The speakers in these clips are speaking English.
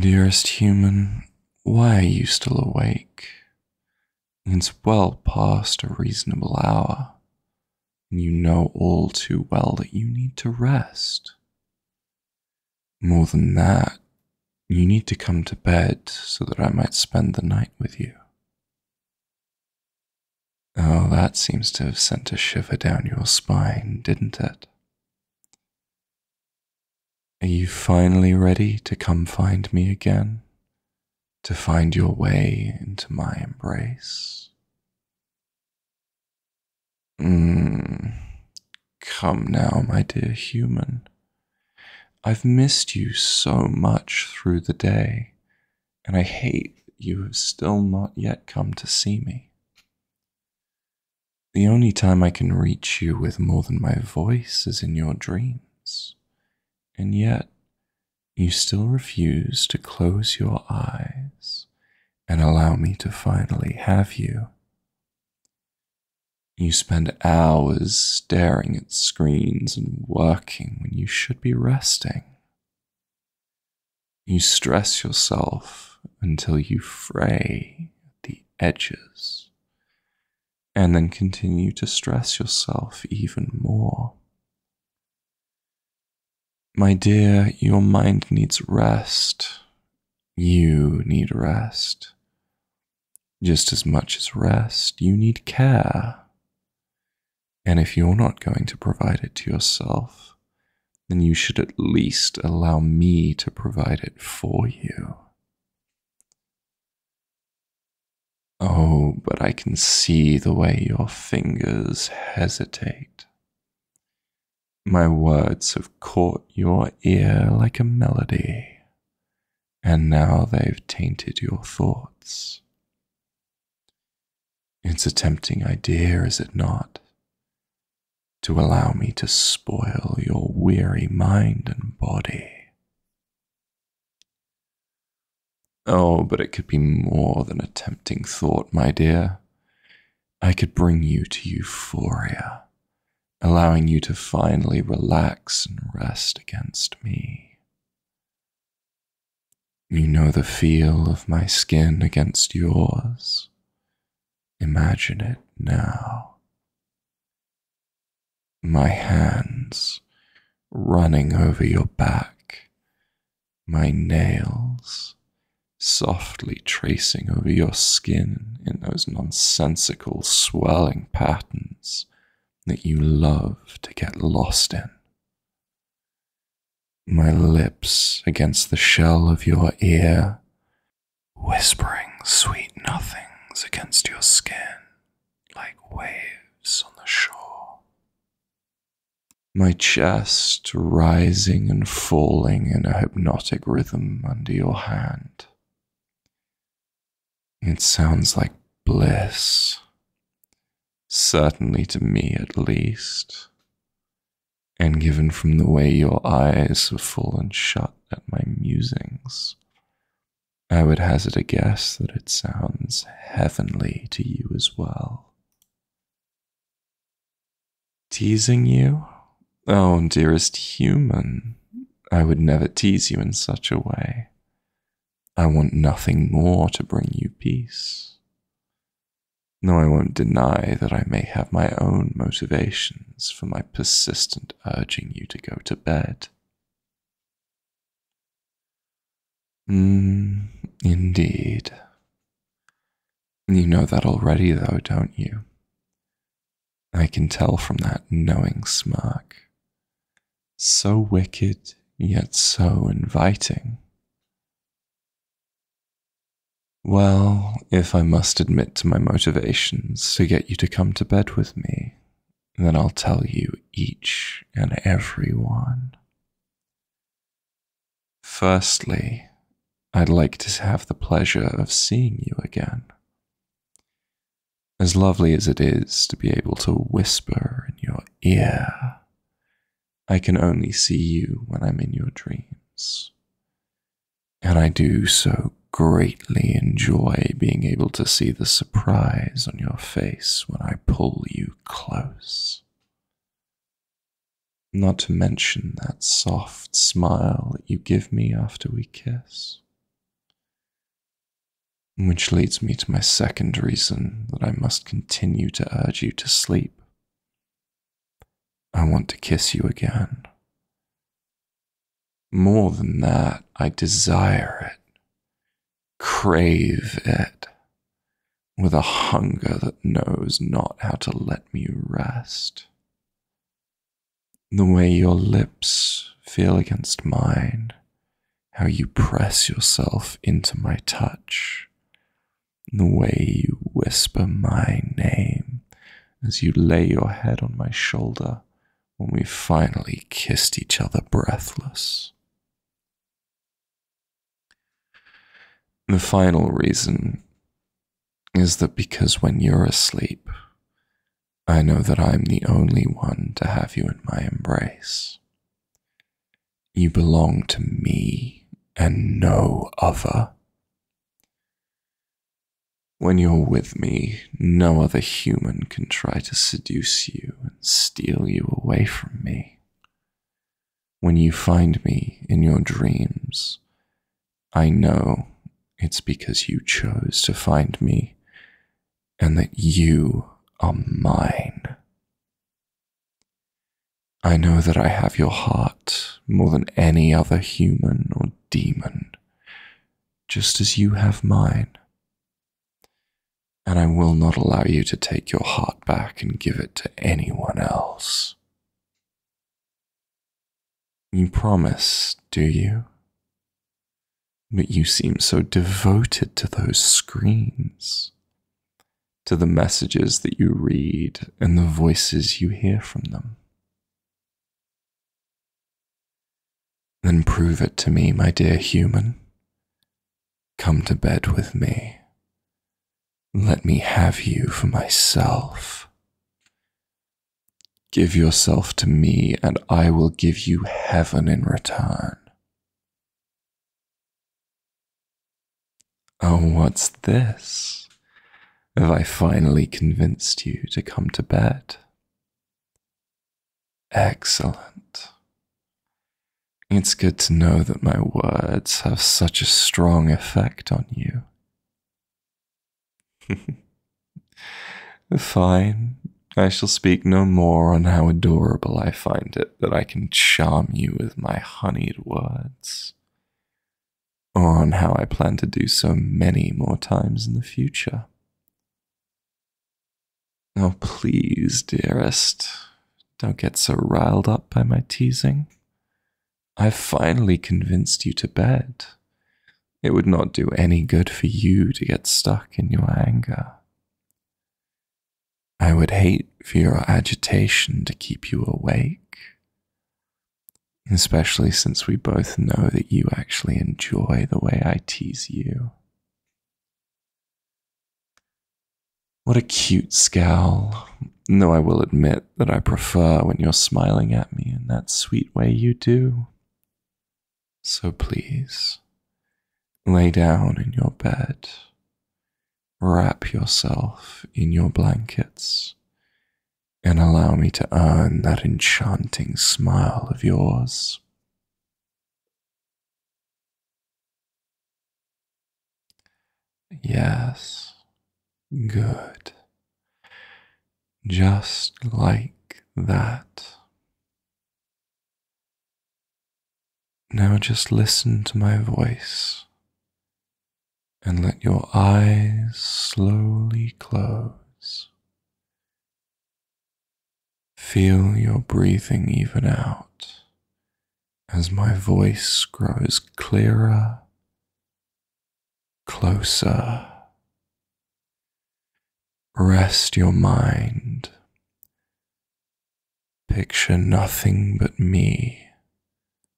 Dearest human, why are you still awake? It's well past a reasonable hour, and you know all too well that you need to rest. More than that, you need to come to bed so that I might spend the night with you. Oh, that seems to have sent a shiver down your spine, didn't it? Are you finally ready to come find me again? To find your way into my embrace? Mm. Come now, my dear human. I've missed you so much through the day, and I hate that you have still not yet come to see me. The only time I can reach you with more than my voice is in your dreams, and yet you still refuse to close your eyes and allow me to finally have you. You spend hours staring at screens and working when you should be resting. You stress yourself until you fray at the edges, and then continue to stress yourself even more. My dear, your mind needs rest. You need rest. Just as much as rest, you need care. And if you're not going to provide it to yourself, then you should at least allow me to provide it for you. Oh, but I can see the way your fingers hesitate. My words have caught your ear like a melody, and now they've tainted your thoughts. It's a tempting idea, is it not? to allow me to spoil your weary mind and body. Oh, but it could be more than a tempting thought, my dear. I could bring you to euphoria, allowing you to finally relax and rest against me. You know the feel of my skin against yours. Imagine it now my hands running over your back, my nails softly tracing over your skin in those nonsensical swelling patterns that you love to get lost in. My lips against the shell of your ear, whispering sweet nothings against your skin like waves on the shore my chest rising and falling in a hypnotic rhythm under your hand. It sounds like bliss, certainly to me at least, and given from the way your eyes have fallen shut at my musings, I would hazard a guess that it sounds heavenly to you as well. Teasing you? Oh, dearest human, I would never tease you in such a way. I want nothing more to bring you peace. No, I won't deny that I may have my own motivations for my persistent urging you to go to bed. Hmm, indeed. You know that already, though, don't you? I can tell from that knowing smirk so wicked yet so inviting. Well, if I must admit to my motivations to get you to come to bed with me, then I'll tell you each and every one. Firstly, I'd like to have the pleasure of seeing you again. As lovely as it is to be able to whisper in your ear I can only see you when I'm in your dreams. And I do so greatly enjoy being able to see the surprise on your face when I pull you close. Not to mention that soft smile that you give me after we kiss. Which leads me to my second reason that I must continue to urge you to sleep. I want to kiss you again. More than that, I desire it, crave it, with a hunger that knows not how to let me rest. The way your lips feel against mine, how you press yourself into my touch, the way you whisper my name as you lay your head on my shoulder when we finally kissed each other breathless. The final reason is that because when you're asleep, I know that I'm the only one to have you in my embrace. You belong to me and no other. When you're with me, no other human can try to seduce you and steal you away from me. When you find me in your dreams, I know it's because you chose to find me and that you are mine. I know that I have your heart more than any other human or demon, just as you have mine and I will not allow you to take your heart back and give it to anyone else. You promise, do you? But you seem so devoted to those screens, to the messages that you read and the voices you hear from them. Then prove it to me, my dear human. Come to bed with me. Let me have you for myself. Give yourself to me, and I will give you heaven in return. Oh, what's this? Have I finally convinced you to come to bed? Excellent. It's good to know that my words have such a strong effect on you. Fine. I shall speak no more on how adorable I find it that I can charm you with my honeyed words, or on how I plan to do so many more times in the future. Oh, please, dearest, don't get so riled up by my teasing. I've finally convinced you to bed. It would not do any good for you to get stuck in your anger. I would hate for your agitation to keep you awake, especially since we both know that you actually enjoy the way I tease you. What a cute scowl, though I will admit that I prefer when you're smiling at me in that sweet way you do. So please, Lay down in your bed. Wrap yourself in your blankets and allow me to earn that enchanting smile of yours. Yes, good. Just like that. Now just listen to my voice and let your eyes slowly close. Feel your breathing even out as my voice grows clearer, closer. Rest your mind. Picture nothing but me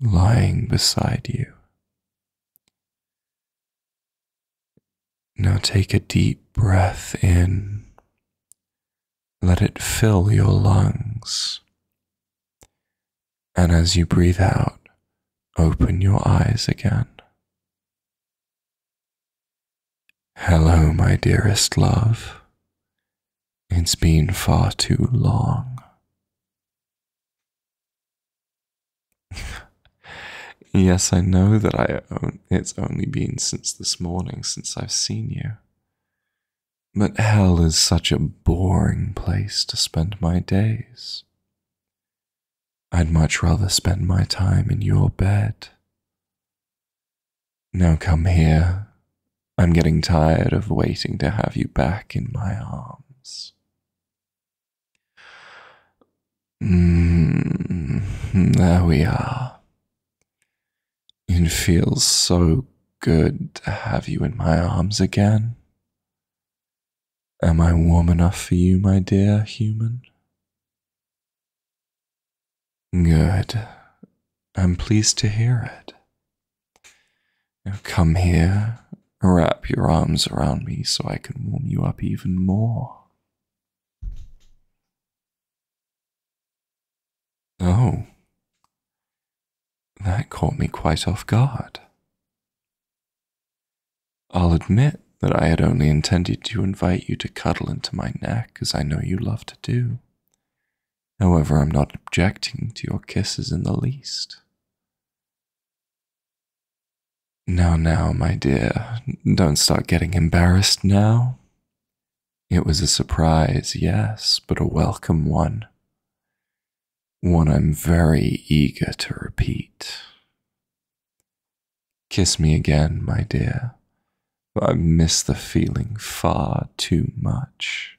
lying beside you. Now take a deep breath in. Let it fill your lungs. And as you breathe out, open your eyes again. Hello, my dearest love. It's been far too long. Yes, I know that I it's only been since this morning since I've seen you. But hell is such a boring place to spend my days. I'd much rather spend my time in your bed. Now come here. I'm getting tired of waiting to have you back in my arms. Mm, there we are. It feels so good to have you in my arms again. Am I warm enough for you, my dear human? Good. I'm pleased to hear it. Now come here, wrap your arms around me so I can warm you up even more. Oh, that caught me quite off guard. I'll admit that I had only intended to invite you to cuddle into my neck, as I know you love to do. However, I'm not objecting to your kisses in the least. Now, now, my dear, don't start getting embarrassed now. It was a surprise, yes, but a welcome one one I'm very eager to repeat. Kiss me again, my dear. I've missed the feeling far too much.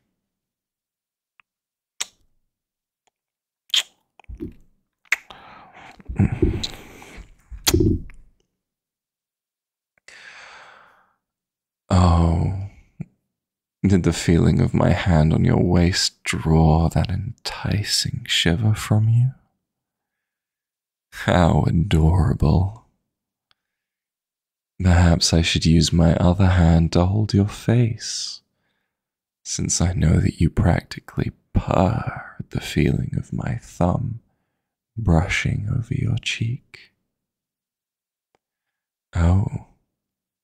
Oh, did the feeling of my hand on your waist draw that enticing shiver from you? How adorable. Perhaps I should use my other hand to hold your face, since I know that you practically purr at the feeling of my thumb brushing over your cheek. Oh,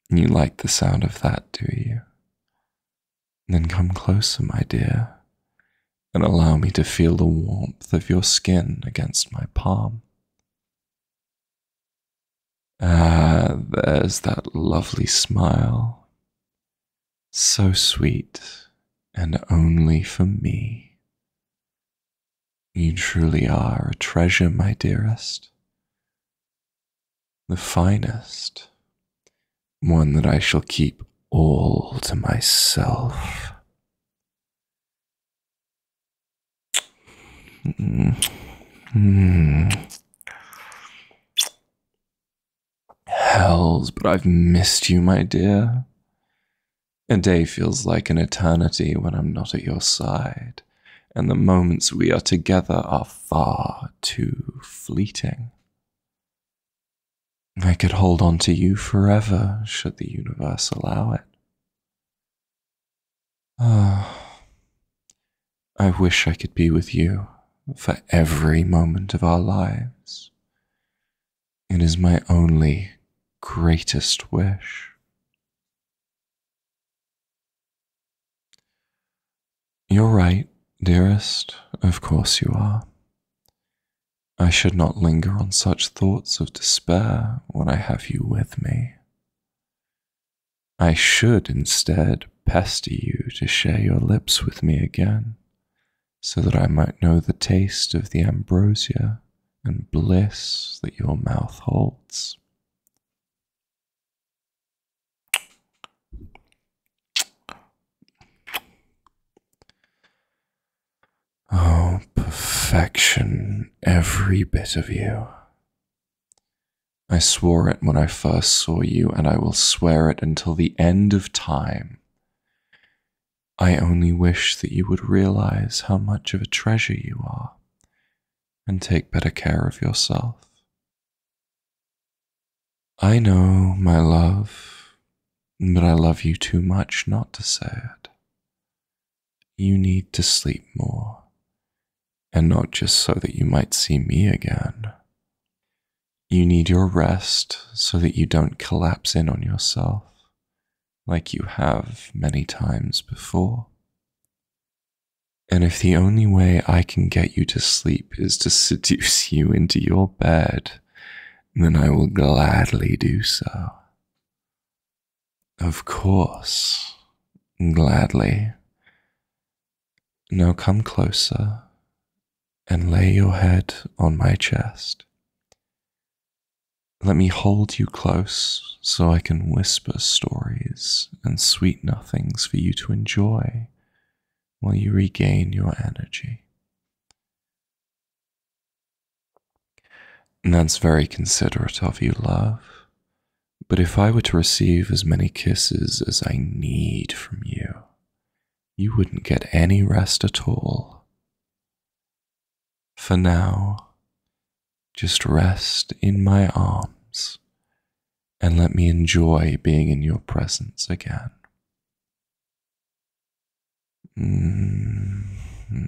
you like the sound of that, do you? Then come closer, my dear, and allow me to feel the warmth of your skin against my palm. Ah, there's that lovely smile. So sweet and only for me. You truly are a treasure, my dearest. The finest, one that I shall keep all to myself. Mm. Hells, but I've missed you, my dear. A day feels like an eternity when I'm not at your side, and the moments we are together are far too fleeting. I could hold on to you forever should the universe allow it. Ah, I wish I could be with you for every moment of our lives. It is my only greatest wish. You're right, dearest, of course you are. I should not linger on such thoughts of despair when I have you with me. I should instead pester you to share your lips with me again, so that I might know the taste of the ambrosia and bliss that your mouth holds. Oh, perfection, every bit of you. I swore it when I first saw you, and I will swear it until the end of time. I only wish that you would realize how much of a treasure you are and take better care of yourself. I know, my love, but I love you too much not to say it. You need to sleep more and not just so that you might see me again. You need your rest so that you don't collapse in on yourself like you have many times before. And if the only way I can get you to sleep is to seduce you into your bed, then I will gladly do so. Of course, gladly. Now come closer and lay your head on my chest. Let me hold you close so I can whisper stories and sweet nothings for you to enjoy while you regain your energy. And that's very considerate of you, love. But if I were to receive as many kisses as I need from you, you wouldn't get any rest at all. For now, just rest in my arms and let me enjoy being in your presence again. Mm-hmm.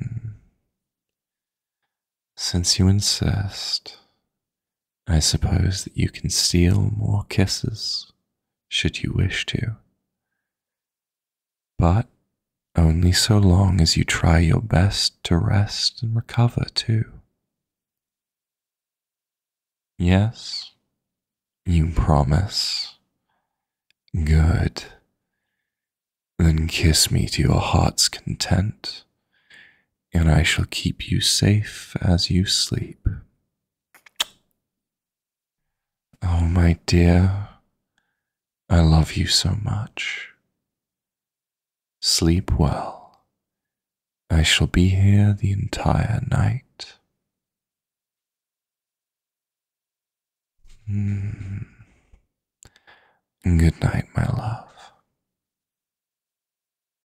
Since you insist, I suppose that you can steal more kisses should you wish to. But only so long as you try your best to rest and recover, too. Yes, you promise. Good. Then kiss me to your heart's content, and I shall keep you safe as you sleep. Oh, my dear, I love you so much. Sleep well. I shall be here the entire night. Mm. Good night, my love.